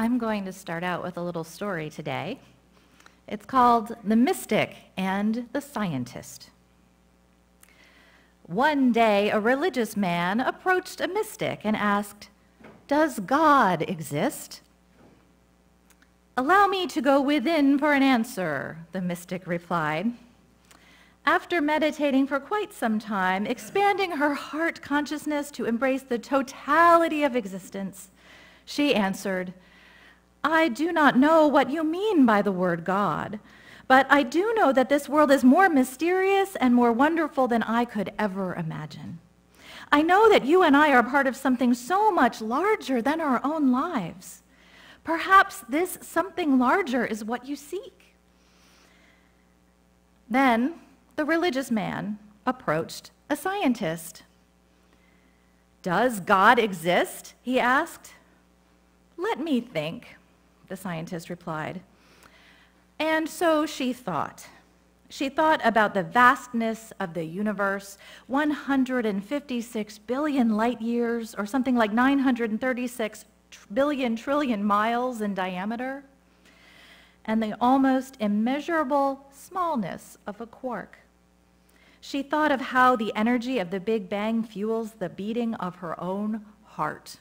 I'm going to start out with a little story today. It's called The Mystic and the Scientist. One day, a religious man approached a mystic and asked, Does God exist? Allow me to go within for an answer, the mystic replied. After meditating for quite some time, expanding her heart consciousness to embrace the totality of existence, she answered, I do not know what you mean by the word God, but I do know that this world is more mysterious and more wonderful than I could ever imagine. I know that you and I are part of something so much larger than our own lives. Perhaps this something larger is what you seek. Then the religious man approached a scientist. Does God exist? he asked. Let me think the scientist replied. And so she thought. She thought about the vastness of the universe, 156 billion light years, or something like 936 billion trillion miles in diameter, and the almost immeasurable smallness of a quark. She thought of how the energy of the Big Bang fuels the beating of her own heart.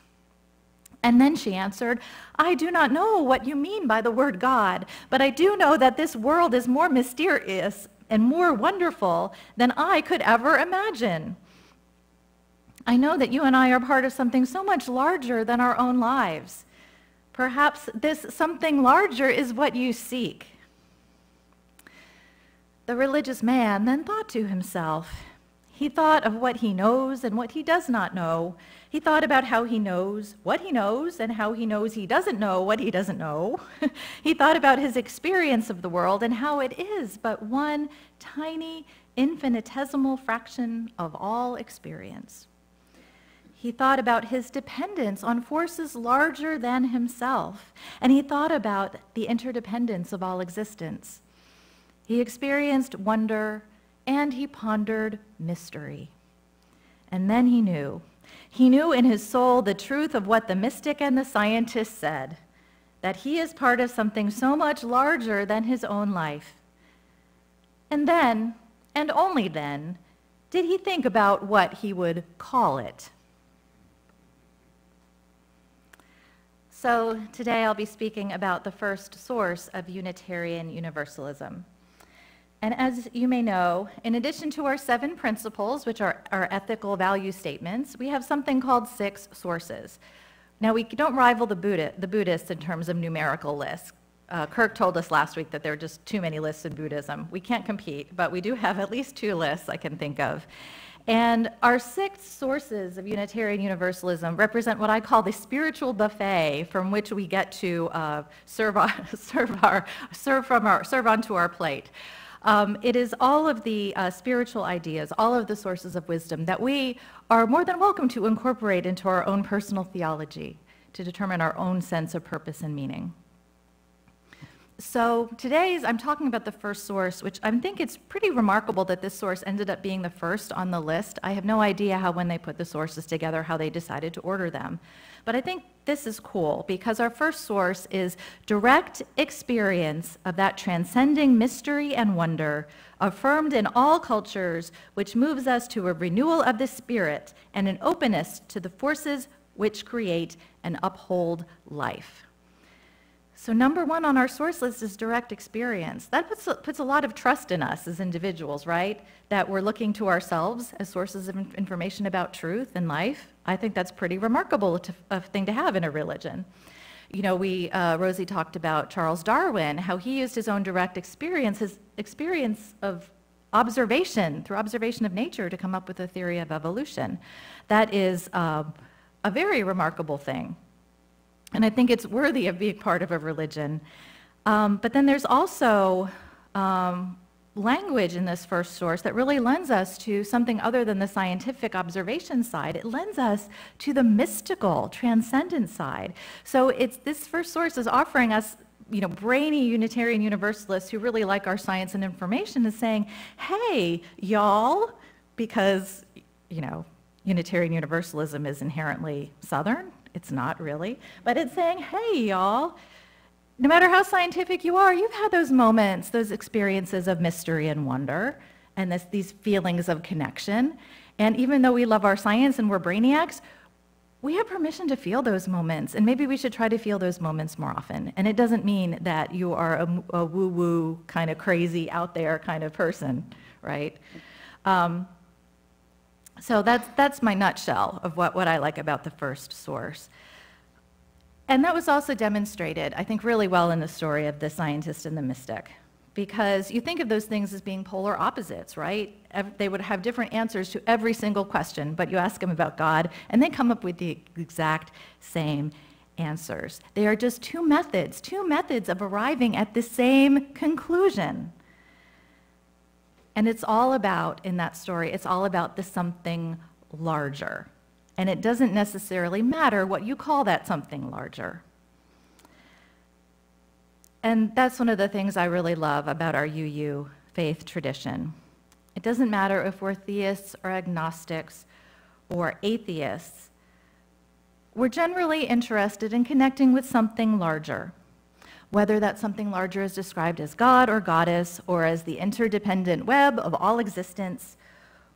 And then she answered, I do not know what you mean by the word God, but I do know that this world is more mysterious and more wonderful than I could ever imagine. I know that you and I are part of something so much larger than our own lives. Perhaps this something larger is what you seek. The religious man then thought to himself, he thought of what he knows and what he does not know. He thought about how he knows what he knows and how he knows he doesn't know what he doesn't know. he thought about his experience of the world and how it is but one tiny, infinitesimal fraction of all experience. He thought about his dependence on forces larger than himself, and he thought about the interdependence of all existence. He experienced wonder and he pondered mystery. And then he knew. He knew in his soul the truth of what the mystic and the scientist said that he is part of something so much larger than his own life. And then, and only then, did he think about what he would call it. So today I'll be speaking about the first source of Unitarian Universalism. And as you may know, in addition to our seven principles, which are our ethical value statements, we have something called six sources. Now, we don't rival the, Buddha, the Buddhists in terms of numerical lists. Uh, Kirk told us last week that there are just too many lists in Buddhism. We can't compete, but we do have at least two lists I can think of. And our six sources of Unitarian Universalism represent what I call the spiritual buffet from which we get to uh, serve, serve, our, serve, from our, serve onto our plate. Um, it is all of the uh, spiritual ideas, all of the sources of wisdom that we are more than welcome to incorporate into our own personal theology to determine our own sense of purpose and meaning. So today's, I'm talking about the first source, which I think it's pretty remarkable that this source ended up being the first on the list. I have no idea how when they put the sources together, how they decided to order them. But I think this is cool because our first source is direct experience of that transcending mystery and wonder affirmed in all cultures, which moves us to a renewal of the spirit and an openness to the forces which create and uphold life. So number one on our source list is direct experience. That puts, puts a lot of trust in us as individuals, right? That we're looking to ourselves as sources of information about truth and life. I think that's pretty remarkable to, a thing to have in a religion. You know, we, uh, Rosie talked about Charles Darwin, how he used his own direct experience, his experience of observation, through observation of nature to come up with a theory of evolution. That is uh, a very remarkable thing. And I think it's worthy of being part of a religion. Um, but then there's also um, language in this first source that really lends us to something other than the scientific observation side. It lends us to the mystical, transcendent side. So it's this first source is offering us you know, brainy Unitarian Universalists who really like our science and information is saying, hey, y'all, because, you know, Unitarian Universalism is inherently Southern, It's not really. But it's saying, hey, y'all, no matter how scientific you are, you've had those moments, those experiences of mystery and wonder, and this, these feelings of connection. And even though we love our science and we're brainiacs, we have permission to feel those moments, and maybe we should try to feel those moments more often. And it doesn't mean that you are a, a woo-woo kind of crazy out there kind of person, right? Um, so that's, that's my nutshell of what, what I like about the first source. And that was also demonstrated, I think, really well in the story of the scientist and the mystic. Because you think of those things as being polar opposites, right? They would have different answers to every single question, but you ask them about God, and they come up with the exact same answers. They are just two methods, two methods of arriving at the same conclusion. And it's all about, in that story, it's all about the something larger. And it doesn't necessarily matter what you call that something larger. And that's one of the things I really love about our UU faith tradition. It doesn't matter if we're theists or agnostics or atheists. We're generally interested in connecting with something larger, whether that something larger is described as God or goddess or as the interdependent web of all existence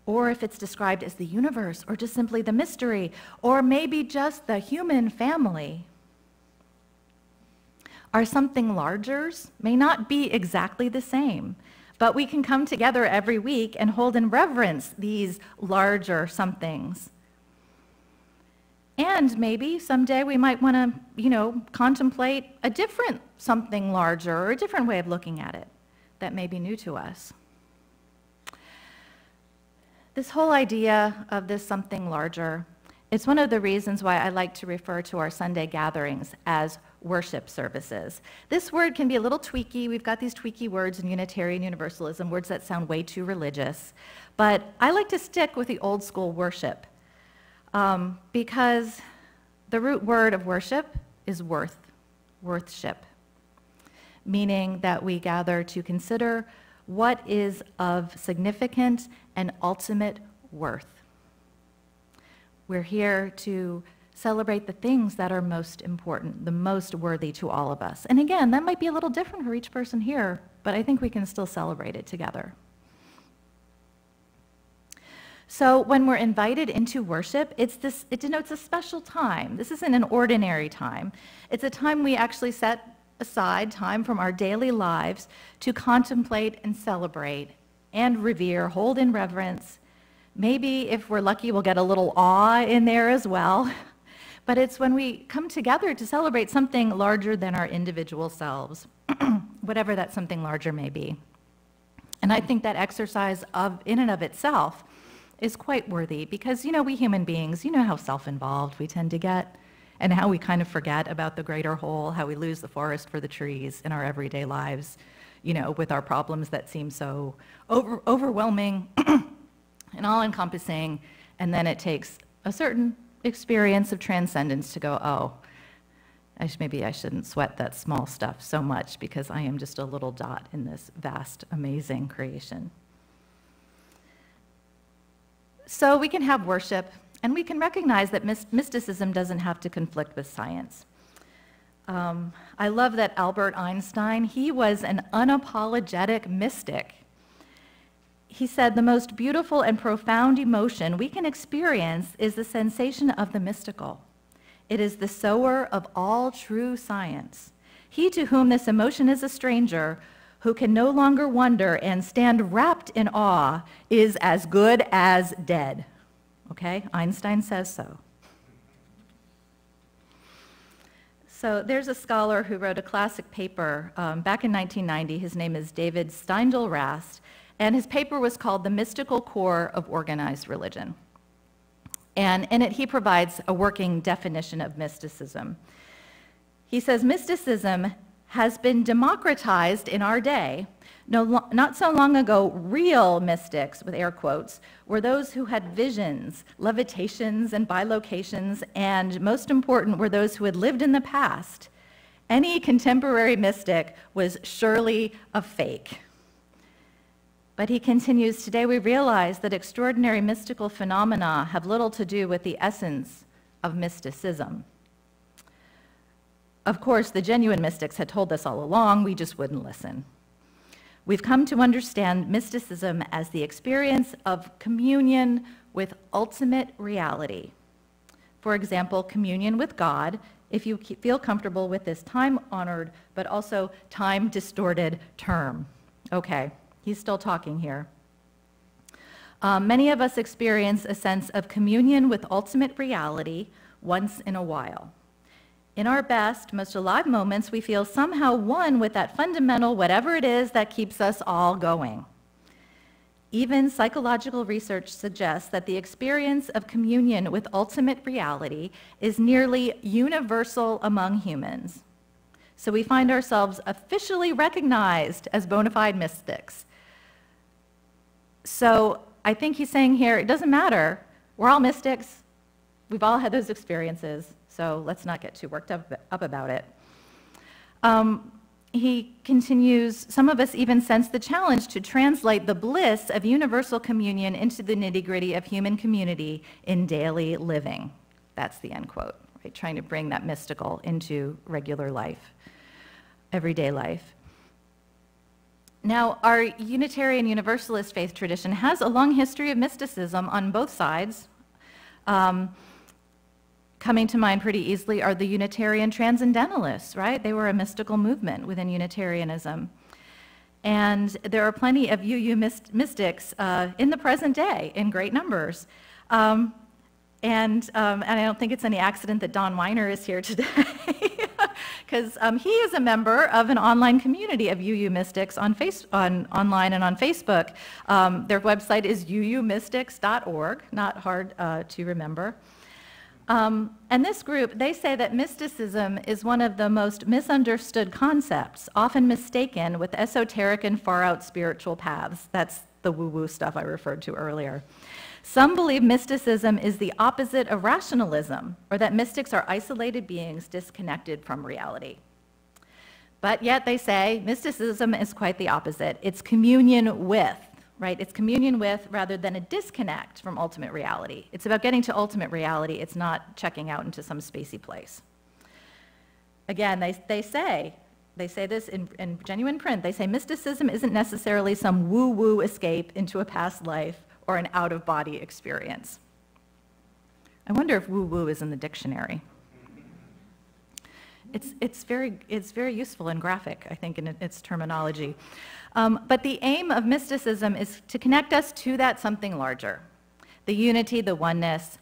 or if it's described as the universe, or just simply the mystery, or maybe just the human family. Our something largers may not be exactly the same, but we can come together every week and hold in reverence these larger somethings. And maybe someday we might want to, you know, contemplate a different something larger or a different way of looking at it that may be new to us. This whole idea of this something larger, it's one of the reasons why I like to refer to our Sunday gatherings as worship services. This word can be a little tweaky. We've got these tweaky words in Unitarian Universalism, words that sound way too religious. But I like to stick with the old school worship um, because the root word of worship is worth, worthship, meaning that we gather to consider what is of significant and ultimate worth. We're here to celebrate the things that are most important, the most worthy to all of us. And again, that might be a little different for each person here, but I think we can still celebrate it together. So when we're invited into worship, it's this, it denotes a special time. This isn't an ordinary time. It's a time we actually set aside time from our daily lives to contemplate and celebrate and revere, hold in reverence. Maybe if we're lucky, we'll get a little awe in there as well. But it's when we come together to celebrate something larger than our individual selves, whatever that something larger may be. And I think that exercise of, in and of itself is quite worthy because, you know, we human beings, you know how self-involved we tend to get and how we kind of forget about the greater whole, how we lose the forest for the trees in our everyday lives, you know, with our problems that seem so over, overwhelming and all encompassing. And then it takes a certain experience of transcendence to go, oh, I maybe I shouldn't sweat that small stuff so much because I am just a little dot in this vast, amazing creation. So we can have worship and we can recognize that mysticism doesn't have to conflict with science. Um, I love that Albert Einstein, he was an unapologetic mystic. He said, the most beautiful and profound emotion we can experience is the sensation of the mystical. It is the sower of all true science. He to whom this emotion is a stranger, who can no longer wonder and stand rapt in awe, is as good as dead. Okay? Einstein says so. So there's a scholar who wrote a classic paper um, back in 1990. His name is David Steindl Rast, and his paper was called The Mystical Core of Organized Religion. And in it, he provides a working definition of mysticism. He says mysticism has been democratized in our day no, not so long ago, real mystics, with air quotes, were those who had visions, levitations, and bilocations, and most important, were those who had lived in the past. Any contemporary mystic was surely a fake. But he continues, today we realize that extraordinary mystical phenomena have little to do with the essence of mysticism. Of course, the genuine mystics had told us all along, we just wouldn't listen. We've come to understand mysticism as the experience of communion with ultimate reality. For example, communion with God, if you feel comfortable with this time honored but also time distorted term. Okay, he's still talking here. Um, many of us experience a sense of communion with ultimate reality once in a while. In our best, most alive moments, we feel somehow one with that fundamental whatever it is that keeps us all going. Even psychological research suggests that the experience of communion with ultimate reality is nearly universal among humans. So we find ourselves officially recognized as bona fide mystics. So I think he's saying here, it doesn't matter. We're all mystics. We've all had those experiences. So let's not get too worked up, up about it. Um, he continues, some of us even sense the challenge to translate the bliss of universal communion into the nitty gritty of human community in daily living. That's the end quote, right? Trying to bring that mystical into regular life, everyday life. Now, our Unitarian Universalist faith tradition has a long history of mysticism on both sides. Um, coming to mind pretty easily are the Unitarian Transcendentalists, right? They were a mystical movement within Unitarianism. And there are plenty of UU mystics uh, in the present day in great numbers. Um, and, um, and I don't think it's any accident that Don Weiner is here today, because um, he is a member of an online community of UU mystics on, face, on online and on Facebook. Um, their website is uumystics.org, not hard uh, to remember. Um, and this group, they say that mysticism is one of the most misunderstood concepts, often mistaken with esoteric and far out spiritual paths. That's the woo woo stuff I referred to earlier. Some believe mysticism is the opposite of rationalism, or that mystics are isolated beings disconnected from reality. But yet they say mysticism is quite the opposite. It's communion with right? It's communion with rather than a disconnect from ultimate reality. It's about getting to ultimate reality. It's not checking out into some spacey place. Again, they, they say, they say this in, in genuine print, they say mysticism isn't necessarily some woo-woo escape into a past life or an out-of-body experience. I wonder if woo-woo is in the dictionary. It's, it's, very, it's very useful and graphic, I think, in its terminology. Um, but the aim of mysticism is to connect us to that something larger, the unity, the oneness,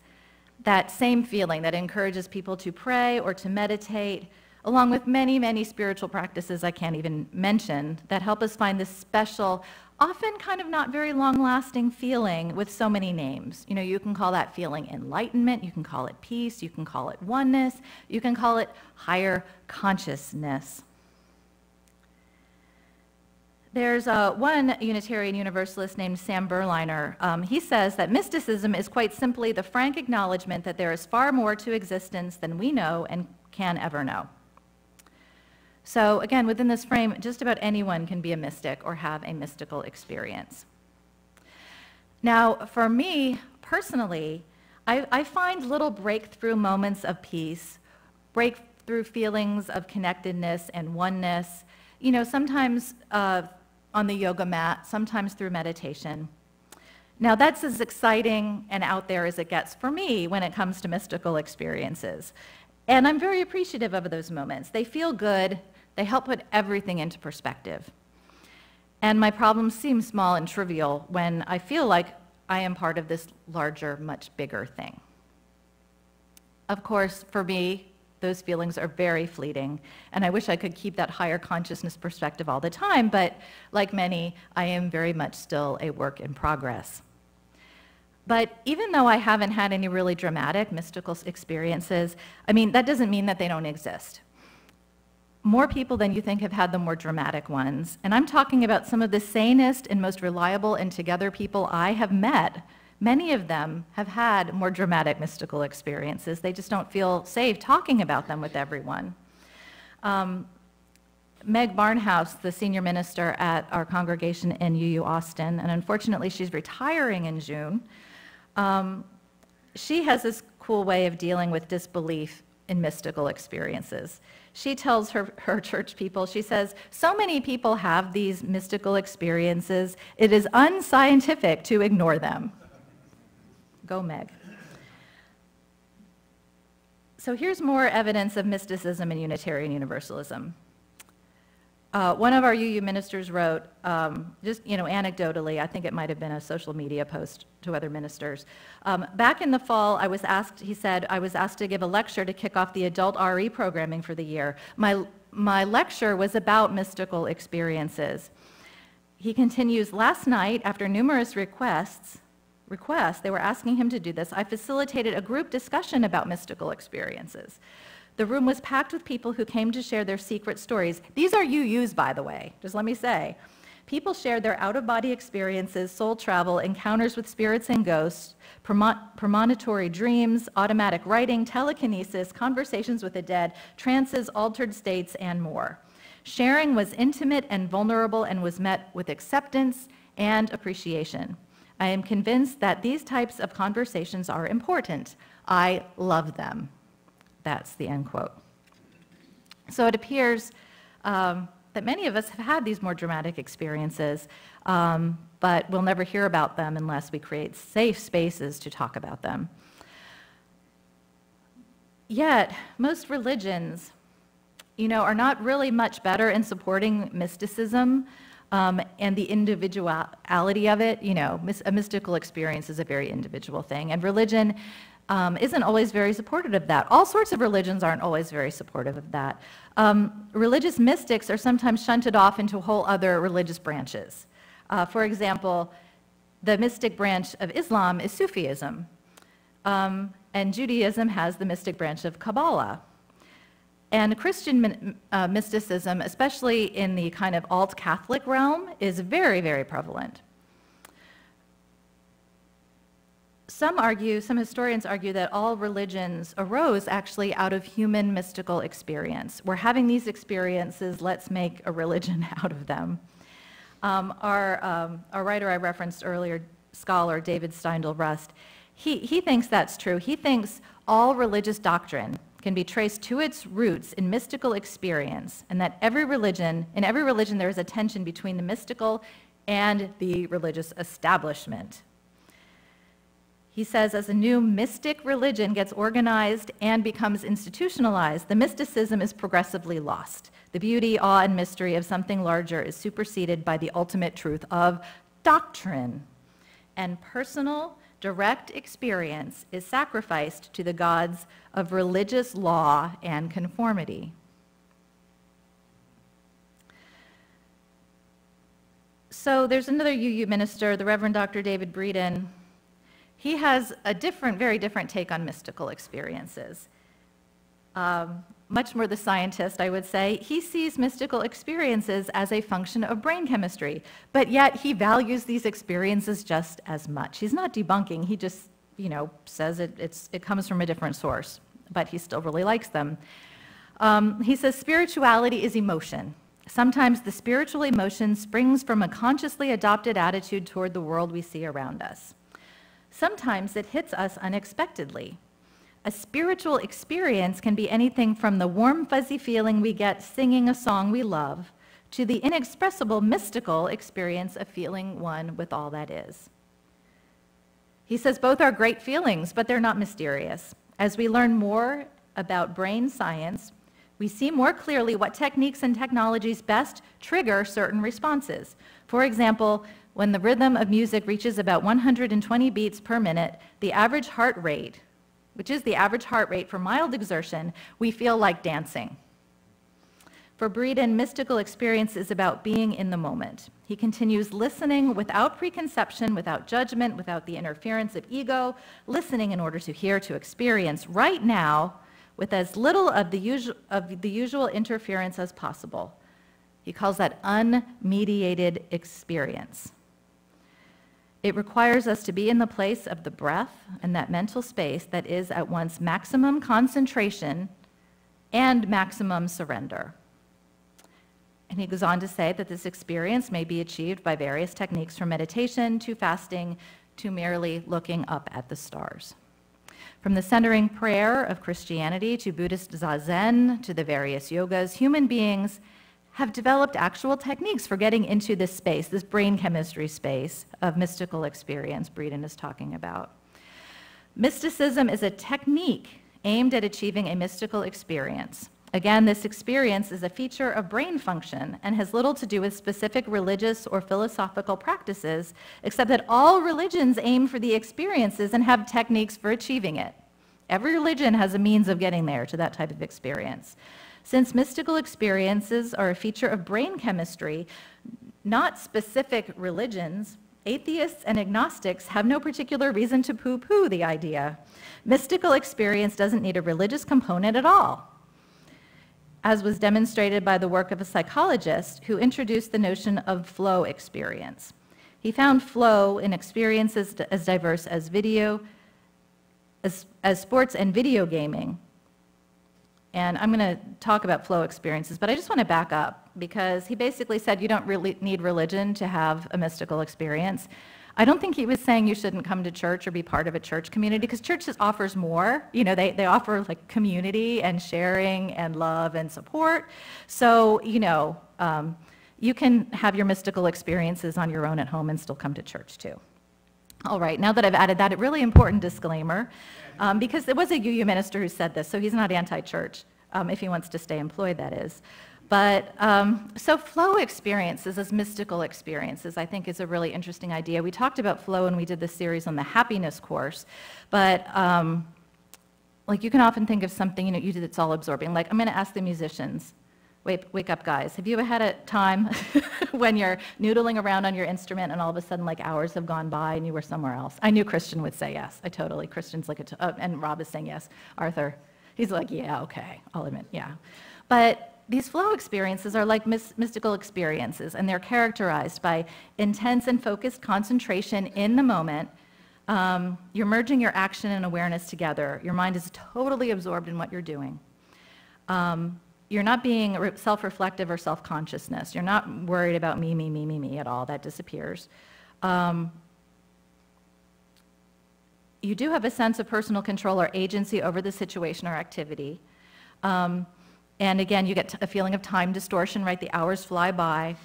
that same feeling that encourages people to pray or to meditate, along with many, many spiritual practices I can't even mention that help us find this special, often kind of not very long lasting feeling with so many names. You know, you can call that feeling enlightenment, you can call it peace, you can call it oneness, you can call it higher consciousness. There's uh, one Unitarian Universalist named Sam Berliner. Um, he says that mysticism is quite simply the frank acknowledgement that there is far more to existence than we know and can ever know. So again, within this frame, just about anyone can be a mystic or have a mystical experience. Now, for me personally, I, I find little breakthrough moments of peace, breakthrough feelings of connectedness and oneness. You know, sometimes uh, on the yoga mat, sometimes through meditation. Now, that's as exciting and out there as it gets for me when it comes to mystical experiences. And I'm very appreciative of those moments. They feel good, they help put everything into perspective. And my problems seem small and trivial when I feel like I am part of this larger, much bigger thing. Of course, for me, those feelings are very fleeting. And I wish I could keep that higher consciousness perspective all the time, but like many, I am very much still a work in progress. But even though I haven't had any really dramatic mystical experiences, I mean, that doesn't mean that they don't exist. More people than you think have had the more dramatic ones. And I'm talking about some of the sanest and most reliable and together people I have met Many of them have had more dramatic mystical experiences. They just don't feel safe talking about them with everyone. Um, Meg Barnhouse, the senior minister at our congregation in UU Austin, and unfortunately she's retiring in June, um, she has this cool way of dealing with disbelief in mystical experiences. She tells her, her church people, she says, so many people have these mystical experiences, it is unscientific to ignore them. Go, Meg. So here's more evidence of mysticism and Unitarian Universalism. Uh, one of our UU ministers wrote, um, just you know, anecdotally, I think it might have been a social media post to other ministers. Um, back in the fall, I was asked, he said, I was asked to give a lecture to kick off the adult RE programming for the year. My, my lecture was about mystical experiences. He continues, last night, after numerous requests, requests, they were asking him to do this, I facilitated a group discussion about mystical experiences. The room was packed with people who came to share their secret stories. These are UUs, by the way, just let me say. People shared their out of body experiences, soul travel, encounters with spirits and ghosts, premonitory dreams, automatic writing, telekinesis, conversations with the dead, trances, altered states, and more. Sharing was intimate and vulnerable and was met with acceptance and appreciation. I am convinced that these types of conversations are important. I love them. That's the end quote. So it appears um, that many of us have had these more dramatic experiences, um, but we'll never hear about them unless we create safe spaces to talk about them. Yet, most religions, you know, are not really much better in supporting mysticism um, and the individuality of it. You know, a mystical experience is a very individual thing, and religion um, isn't always very supportive of that. All sorts of religions aren't always very supportive of that. Um, religious mystics are sometimes shunted off into whole other religious branches. Uh, for example, the mystic branch of Islam is Sufism, um, and Judaism has the mystic branch of Kabbalah. And Christian uh, mysticism, especially in the kind of alt Catholic realm, is very, very prevalent. Some argue, some historians argue that all religions arose actually out of human mystical experience. We're having these experiences, let's make a religion out of them. Um, our, um, our writer I referenced earlier, scholar David Steindl-Rast, he, he thinks that's true. He thinks all religious doctrine can be traced to its roots in mystical experience, and that every religion, in every religion, there is a tension between the mystical and the religious establishment. He says, as a new mystic religion gets organized and becomes institutionalized, the mysticism is progressively lost. The beauty, awe, and mystery of something larger is superseded by the ultimate truth of doctrine. And personal, direct experience is sacrificed to the gods of religious law and conformity. So there's another UU minister, the Reverend Dr. David Breeden, he has a different, very different take on mystical experiences. Um, much more the scientist, I would say, he sees mystical experiences as a function of brain chemistry, but yet he values these experiences just as much. He's not debunking, he just, you know, says it, it comes from a different source, but he still really likes them. Um, he says spirituality is emotion. Sometimes the spiritual emotion springs from a consciously adopted attitude toward the world we see around us. Sometimes it hits us unexpectedly. A spiritual experience can be anything from the warm, fuzzy feeling we get singing a song we love to the inexpressible, mystical experience of feeling one with all that is. He says both are great feelings, but they're not mysterious. As we learn more about brain science, we see more clearly what techniques and technologies best trigger certain responses. For example, when the rhythm of music reaches about 120 beats per minute, the average heart rate, which is the average heart rate for mild exertion, we feel like dancing. For Breeden, mystical experience is about being in the moment. He continues listening without preconception, without judgment, without the interference of ego, listening in order to hear, to experience right now with as little of the, usual, of the usual interference as possible. He calls that unmediated experience. It requires us to be in the place of the breath and that mental space that is at once maximum concentration and maximum surrender. And he goes on to say that this experience may be achieved by various techniques from meditation to fasting to merely looking up at the stars. From the centering prayer of Christianity to Buddhist Zazen to the various yogas, human beings have developed actual techniques for getting into this space, this brain chemistry space of mystical experience Breeden is talking about. Mysticism is a technique aimed at achieving a mystical experience. Again, this experience is a feature of brain function and has little to do with specific religious or philosophical practices, except that all religions aim for the experiences and have techniques for achieving it. Every religion has a means of getting there to that type of experience. Since mystical experiences are a feature of brain chemistry, not specific religions, atheists and agnostics have no particular reason to poo poo the idea. Mystical experience doesn't need a religious component at all as was demonstrated by the work of a psychologist who introduced the notion of flow experience. He found flow in experiences as diverse as video, as, as sports and video gaming. And I'm going to talk about flow experiences, but I just want to back up because he basically said you don't really need religion to have a mystical experience. I don't think he was saying you shouldn't come to church or be part of a church community because church offers more. You know, they, they offer like community and sharing and love and support. So, you know, um, you can have your mystical experiences on your own at home and still come to church too. All right, now that I've added that, a really important disclaimer, um, because it was a UU minister who said this, so he's not anti-church, um, if he wants to stay employed, that is. But um, so flow experiences as mystical experiences, I think, is a really interesting idea. We talked about flow when we did this series on the happiness course, but um, like you can often think of something you know you do that's all absorbing. Like I'm going to ask the musicians. Wake, wake up, guys. Have you ever had a time when you're noodling around on your instrument and all of a sudden, like, hours have gone by and you were somewhere else? I knew Christian would say yes. I totally. Christian's like, a uh, and Rob is saying yes. Arthur, he's like, yeah, okay, I'll admit, yeah. But these flow experiences are like mystical experiences, and they're characterized by intense and focused concentration in the moment. Um, you're merging your action and awareness together. Your mind is totally absorbed in what you're doing. Um, you're not being self reflective or self consciousness. You're not worried about me, me, me, me, me at all. That disappears. Um, you do have a sense of personal control or agency over the situation or activity. Um, and again, you get a feeling of time distortion, right? The hours fly by.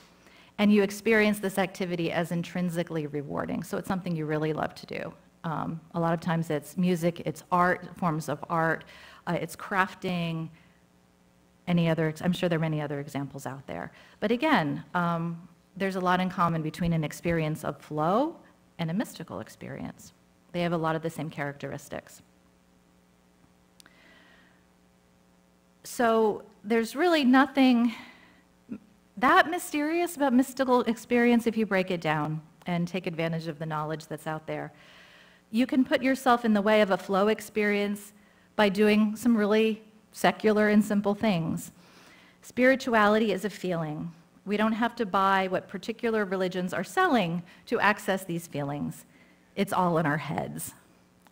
And you experience this activity as intrinsically rewarding. So it's something you really love to do. Um, a lot of times it's music, it's art, forms of art, uh, it's crafting, any other, I'm sure there are many other examples out there. But again, um, there's a lot in common between an experience of flow and a mystical experience. They have a lot of the same characteristics. So there's really nothing that mysterious about mystical experience if you break it down and take advantage of the knowledge that's out there. You can put yourself in the way of a flow experience by doing some really secular and simple things. Spirituality is a feeling. We don't have to buy what particular religions are selling to access these feelings. It's all in our heads.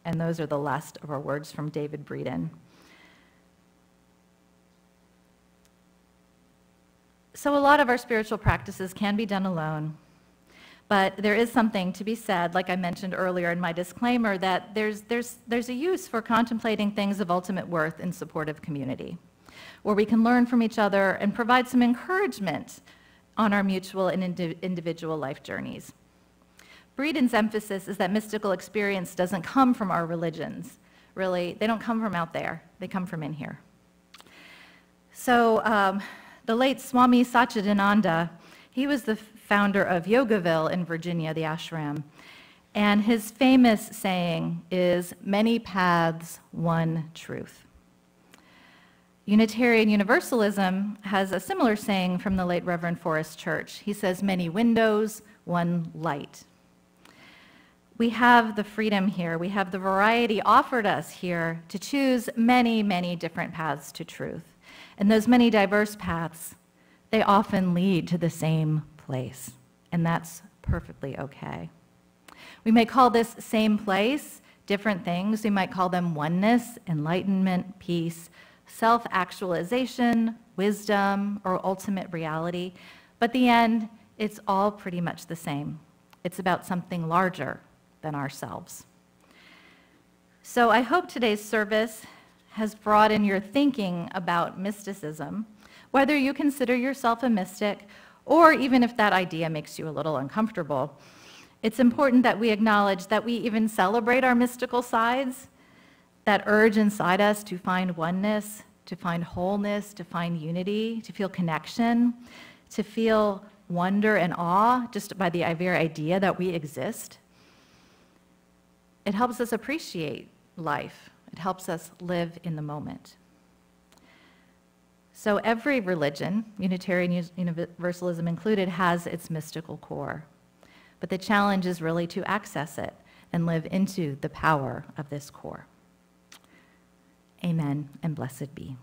And those are the last of our words from David Breeden. So, a lot of our spiritual practices can be done alone. But there is something to be said, like I mentioned earlier in my disclaimer, that there's, there's, there's a use for contemplating things of ultimate worth in supportive community, where we can learn from each other and provide some encouragement on our mutual and indi- individual life journeys. Breeden's emphasis is that mystical experience doesn't come from our religions. Really, they don't come from out there, they come from in here. So, um, the late Swami Satchidananda, he was the founder of Yogaville in Virginia, the ashram. And his famous saying is, many paths, one truth. Unitarian Universalism has a similar saying from the late Reverend Forrest Church. He says, many windows, one light. We have the freedom here, we have the variety offered us here to choose many, many different paths to truth. And those many diverse paths, they often lead to the same place, and that's perfectly okay. We may call this same place different things. We might call them oneness, enlightenment, peace, self actualization, wisdom, or ultimate reality. But the end, it's all pretty much the same. It's about something larger than ourselves. So I hope today's service has broadened your thinking about mysticism, whether you consider yourself a mystic or even if that idea makes you a little uncomfortable. It's important that we acknowledge that we even celebrate our mystical sides, that urge inside us to find oneness, to find wholeness, to find unity, to feel connection, to feel wonder and awe just by the very idea that we exist. It helps us appreciate life. It helps us live in the moment. So every religion, Unitarian Universalism included, has its mystical core. But the challenge is really to access it and live into the power of this core. Amen and blessed be.